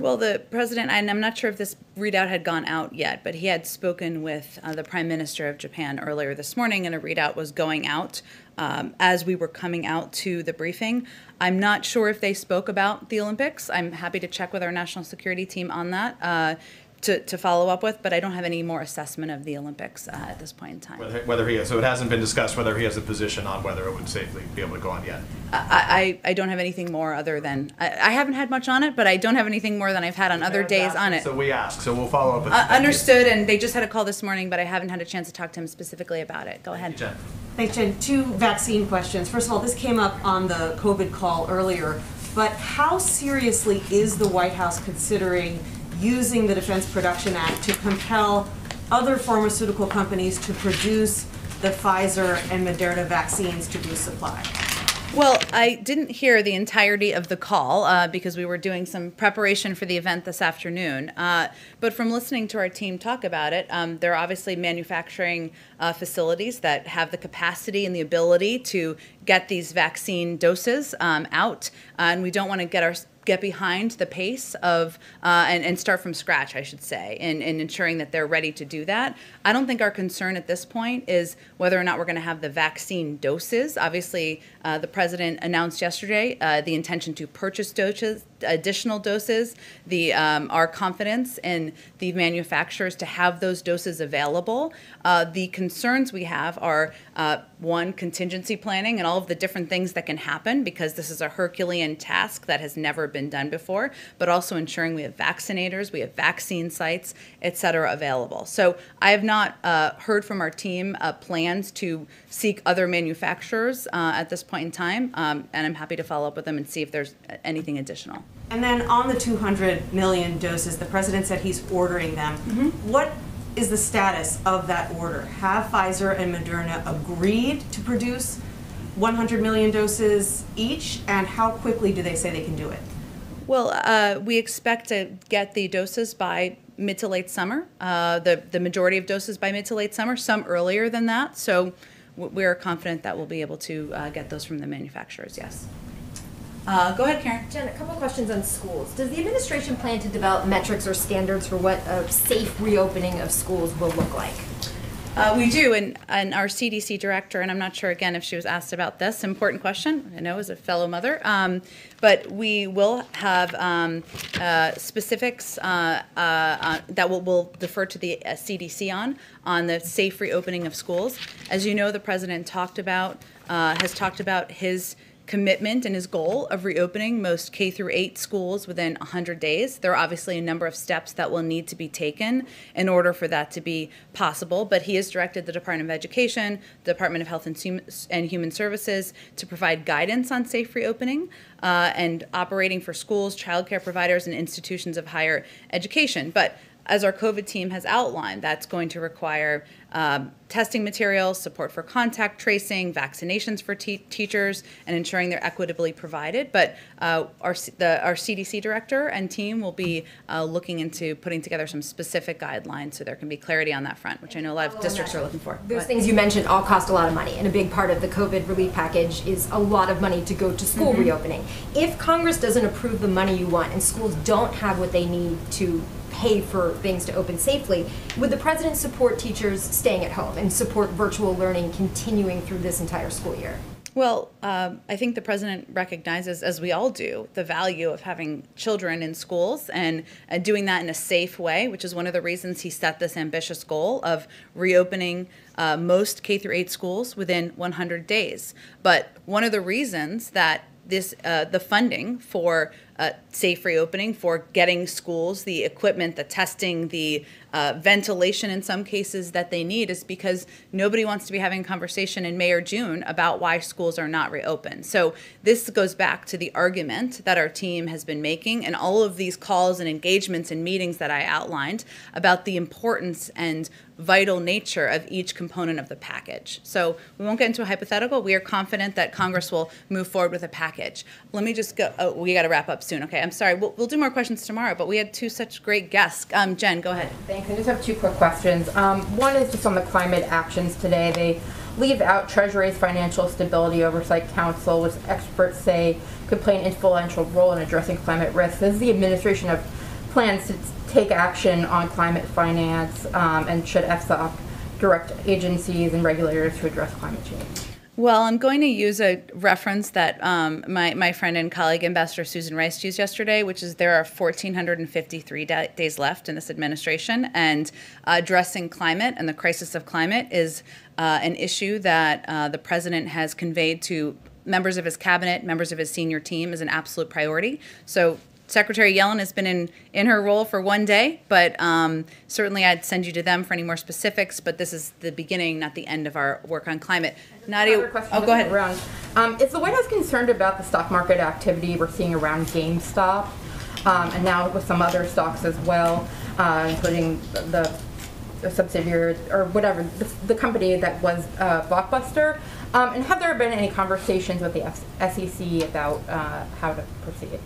Well, the president, and I'm not sure if this readout had gone out yet, but he had spoken with uh, the prime minister of Japan earlier this morning, and a readout was going out um, as we were coming out to the briefing. I'm not sure if they spoke about the Olympics. I'm happy to check with our national security team on that uh, to, to follow up with, but I don't have any more assessment of the Olympics uh, at this point in time. Whether, whether he has, so it hasn't been discussed whether he has a position on whether it would safely be able to go on yet. I, I, I don't have anything more other than I, I haven't had much on it, but I don't have anything more than I've had on other days on it. So we ask. So we'll follow up with. Uh, understood, and they just had a call this morning, but I haven't had a chance to talk to him specifically about it. Go ahead. Jen. Thanks, Jen. Two vaccine questions. First of all, this came up on the COVID call earlier, but how seriously is the White House considering using the Defense Production Act to compel other pharmaceutical companies to produce the Pfizer and Moderna vaccines to be supplied? Well, I didn't hear the entirety of the call uh, because we were doing some preparation for the event this afternoon. Uh, but from listening to our team talk about it, um, there are obviously manufacturing uh, facilities that have the capacity and the ability to get these vaccine doses um, out, and we don't want to get our get behind the pace of uh, and, and start from scratch, I should say, in, in ensuring that they're ready to do that. I don't think our concern at this point is whether or not we're going to have the vaccine doses. Obviously, uh, the president announced yesterday uh, the intention to purchase doses, additional doses. The um, our confidence in the manufacturers to have those doses available. Uh, the concerns we have are uh, one contingency planning and all of the different things that can happen because this is a Herculean task that has never been done before. But also ensuring we have vaccinators, we have vaccine sites, et cetera, available. So I have not uh, heard from our team uh, plans to seek other manufacturers uh, at this point in time, um, and I'm happy to follow up with them and see if there's anything additional. And then on the 200 million doses, the president said he's ordering them. What is the status of that order? Have Pfizer and Moderna agreed to produce 100 million doses each? And how quickly do they say they can do it? Well, uh, we expect to get the doses by mid to late summer. Uh, the the majority of doses by mid to late summer. Some earlier than that. So we are confident that we'll be able to uh, get those from the manufacturers. Yes. Uh, go ahead, Karen. Jen, a couple questions on schools. Does the administration plan to develop metrics or standards for what a safe reopening of schools will look like? Uh, we do, and, and our CDC director, and I'm not sure again if she was asked about this important question. I know as a fellow mother, um, but we will have um, uh, specifics uh, uh, uh, that will will defer to the uh, CDC on on the safe reopening of schools. As you know, the president talked about uh, has talked about his commitment and his goal of reopening most K through 8 schools within 100 days. There are obviously a number of steps that will need to be taken in order for that to be possible, but he has directed the Department of Education, the Department of Health and Hum- and Human Services to provide guidance on safe reopening uh, and operating for schools, childcare providers, and institutions of higher education. But as our COVID team has outlined, that's going to require um, testing materials, support for contact tracing, vaccinations for te- teachers, and ensuring they're equitably provided. But uh, our, the, our CDC director and team will be uh, looking into putting together some specific guidelines so there can be clarity on that front, which I know a lot of districts are looking for. Those But- things you mentioned all cost a lot of money, and a big part of the COVID relief package is a lot of money to go to school reopening. If Congress doesn't approve the money you want and schools don't have what they need to pay for things to open safely, would the president support teachers staying at home and support virtual learning continuing through this entire school year? Well, um, I think the president recognizes, as we all do, the value of having children in schools and uh, doing that in a safe way, which is one of the reasons he set this ambitious goal of reopening uh, most K through 8 schools within 100 days. But one of the reasons that this uh, the funding for uh, safe reopening for getting schools the equipment the testing the uh, ventilation in some cases that they need is because nobody wants to be having a conversation in May or June about why schools are not reopened. So this goes back to the argument that our team has been making and all of these calls and engagements and meetings that I outlined about the importance and vital nature of each component of the package. So we won't get into a hypothetical. We are confident that Congress will move forward with a package. Let me just go. Oh, we got to wrap up soon. Okay, I'm sorry. We'll, we'll do more questions tomorrow, but we had two such great guests. Um, Jen, go ahead. Thanks. I just have two quick questions. Um, one is just on the climate actions today. They leave out Treasury's Financial Stability Oversight Council, which experts say could play an influential role in addressing climate risks. Does the administration have plans to take action on climate finance, um, and should FSOC direct agencies and regulators to address climate change? Well, I'm going to use a reference that um, my, my friend and colleague, Ambassador Susan Rice, used yesterday, which is there are 1,453 da- days left in this administration, and addressing climate and the crisis of climate is uh, an issue that uh, the president has conveyed to members of his cabinet, members of his senior team, as an absolute priority. So Secretary Yellen has been in, in her role for one day, but um, certainly I'd send you to them for any more specifics. But this is the beginning, not the end of our work on climate. Nadia, oh, go ahead. Around, um, is the White House concerned about the stock market activity we're seeing around GameStop, um, and now with some other stocks as well, uh, including the a subsidiary or whatever, the, the company that was uh, Blockbuster? Um, and have there been any conversations with the F- SEC about uh, how to proceed?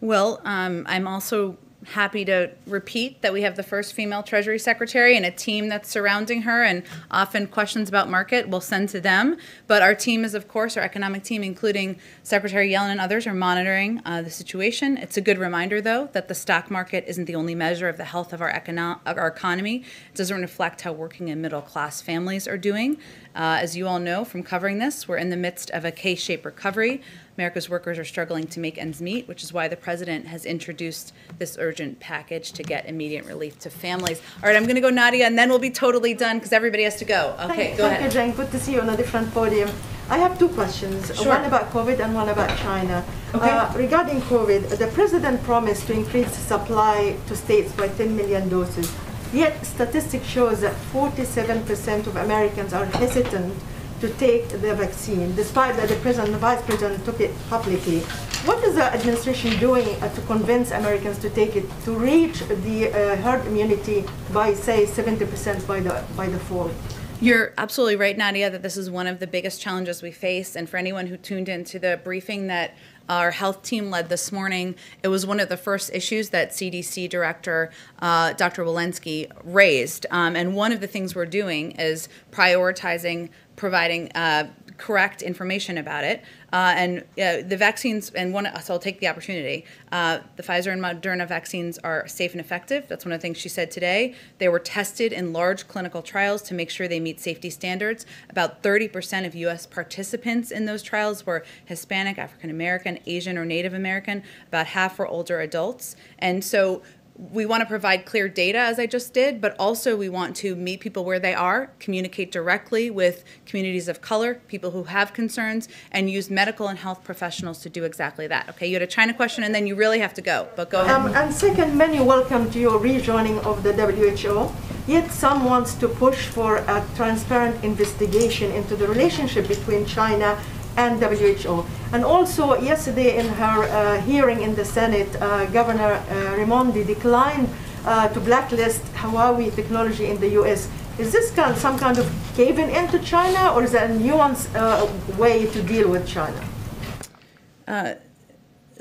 Well, um, I'm also happy to repeat that we have the first female Treasury Secretary and a team that's surrounding her, and often questions about market we'll send to them. But our team is, of course, our economic team, including Secretary Yellen and others, are monitoring uh, the situation. It's a good reminder, though, that the stock market isn't the only measure of the health of our, econo- our economy. It doesn't reflect how working and middle class families are doing. Uh, as you all know from covering this, we're in the midst of a K shaped recovery. America's workers are struggling to make ends meet, which is why the president has introduced this urgent package to get immediate relief to families. All right, I'm going to go Nadia, and then we'll be totally done because everybody has to go. Okay, Thank- go Thank you, ahead. Jane. Good to see you on a different podium. I have two questions, Sure. one about COVID and one about China. Okay. Uh, regarding COVID, the president promised to increase supply to states by 10 million doses. Yet statistics shows that 47% of Americans are hesitant to take the vaccine, despite that the president the vice president took it publicly. What is the administration doing uh, to convince Americans to take it to reach the uh, herd immunity by, say, 70% by the by the fall? You're absolutely right, Nadia, that this is one of the biggest challenges we face. And for anyone who tuned into the briefing that our health team led this morning, it was one of the first issues that CDC Director uh, Dr. Walensky raised. Um, and one of the things we're doing is prioritizing providing uh, correct information about it. Uh, and uh, the vaccines, and one, so I'll take the opportunity. Uh, the Pfizer and Moderna vaccines are safe and effective. That's one of the things she said today. They were tested in large clinical trials to make sure they meet safety standards. About 30% of U.S. participants in those trials were Hispanic, African American, Asian, or Native American. About half were older adults. And so we want to provide clear data as I just did, but also we want to meet people where they are, communicate directly with communities of color, people who have concerns, and use medical and health professionals to do exactly that. Okay, you had a China question and then you really have to go, but go ahead. Um, and second, many welcome to your rejoining of the WHO. Yet some wants to push for a transparent investigation into the relationship between China and WHO. And also, yesterday in her uh, hearing in the Senate, uh, Governor uh, Raimondo declined uh, to blacklist Huawei technology in the U.S. Is this kind some kind of caving into China, or is that a nuanced uh, way to deal with China?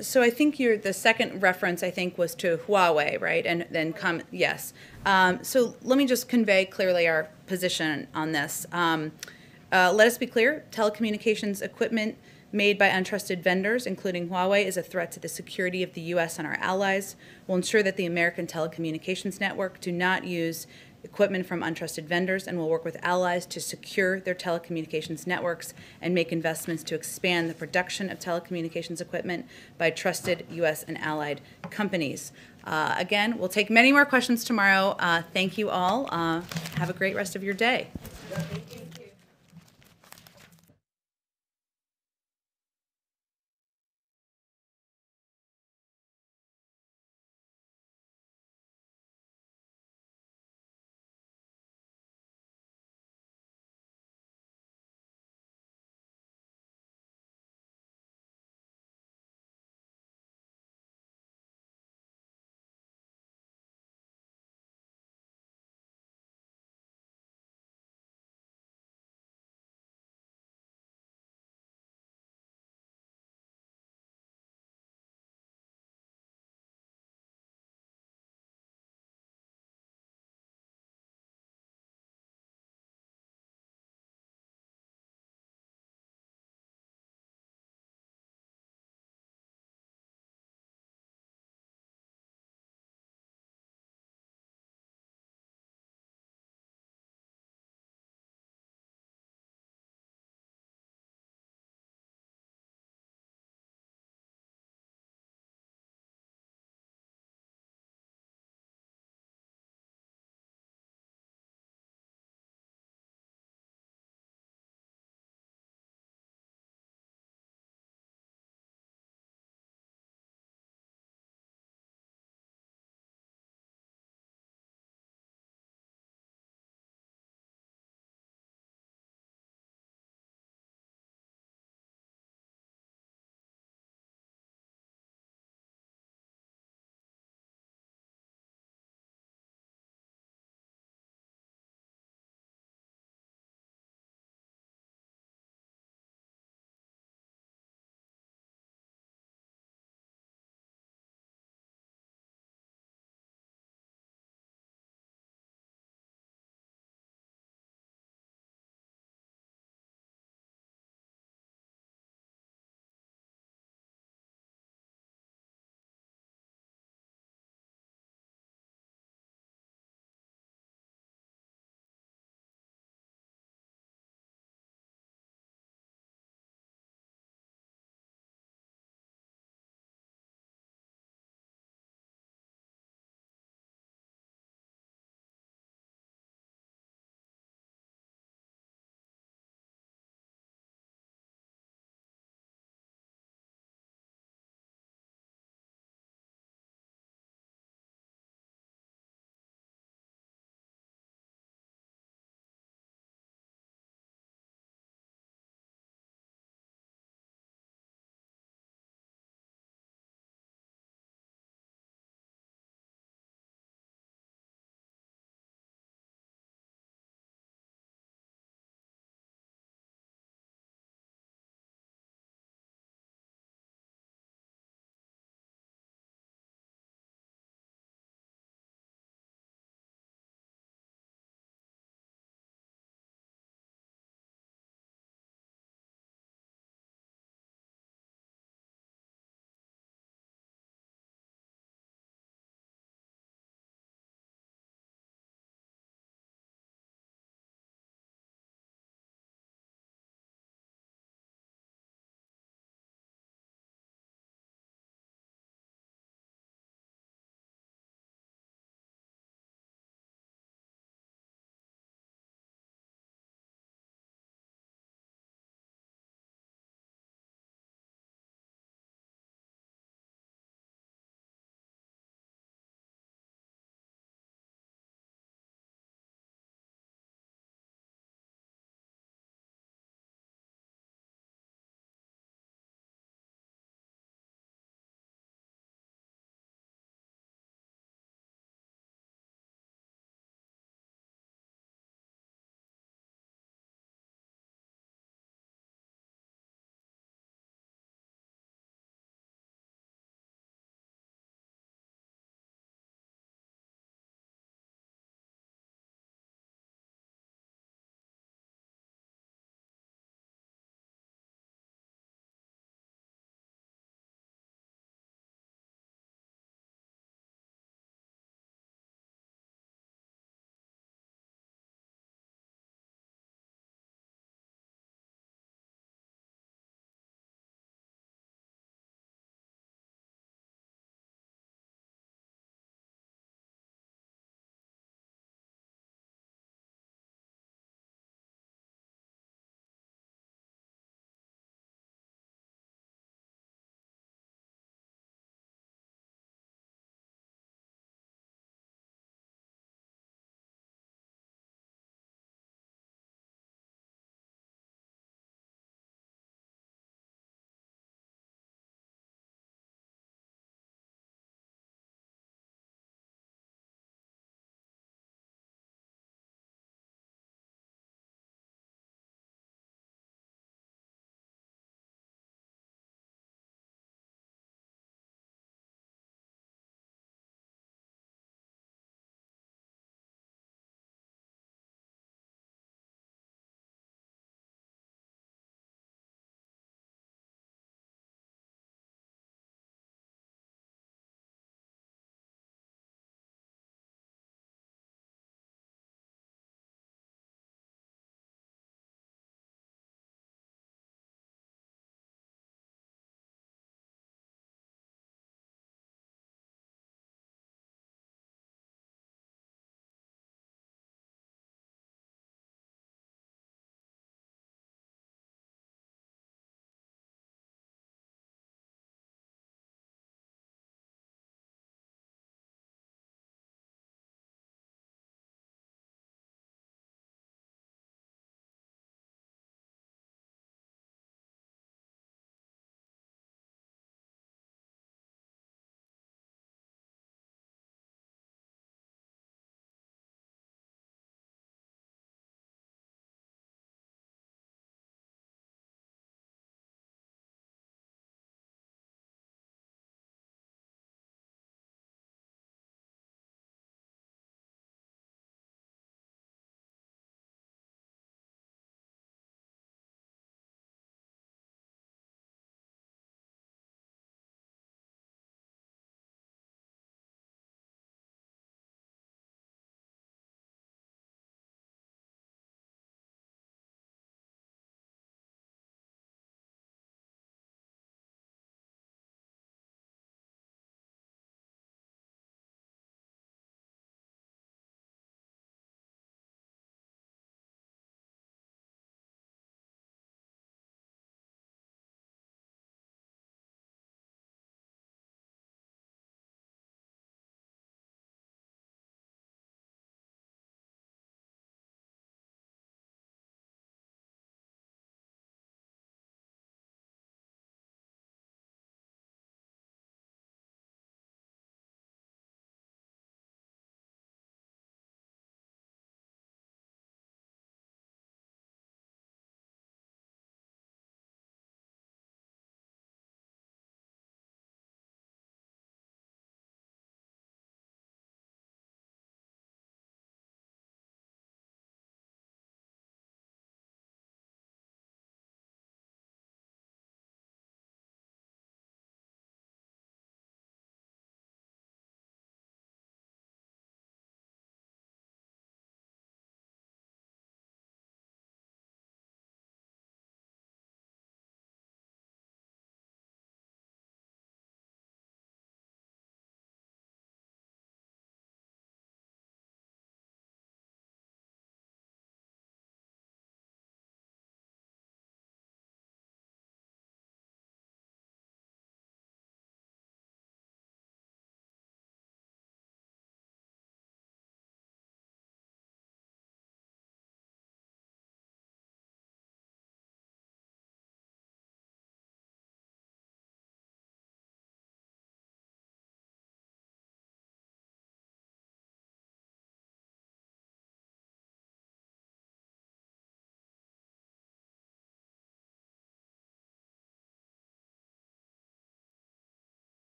so I think your the second reference I think was to Huawei, right? And then come yes. Um, so let me just convey clearly our position on this. Um, uh, let us be clear: telecommunications equipment made by untrusted vendors, including Huawei, is a threat to the security of the U.S. and our allies. We'll ensure that the American telecommunications network do not use equipment from untrusted vendors and will work with allies to secure their telecommunications networks and make investments to expand the production of telecommunications equipment by trusted U.S. and allied companies. Uh, again, we'll take many more questions tomorrow. Uh, thank you all. Uh, have a great rest of your day.